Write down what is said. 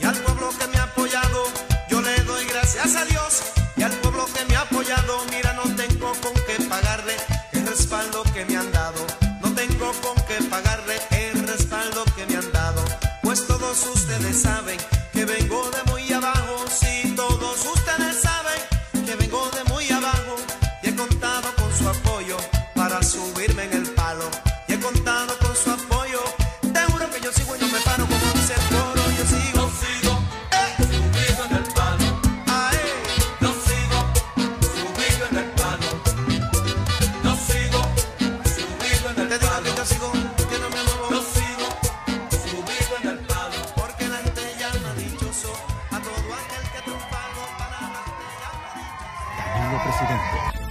Y al pueblo que me ha apoyado. Yo le doy gracias a Dios y al pueblo que me ha apoyado. Mira, no tengo con qué pagarle el respaldo que me han dado. No tengo con qué pagarle el respaldo que me han dado. Pues todos ustedes saben Presidente.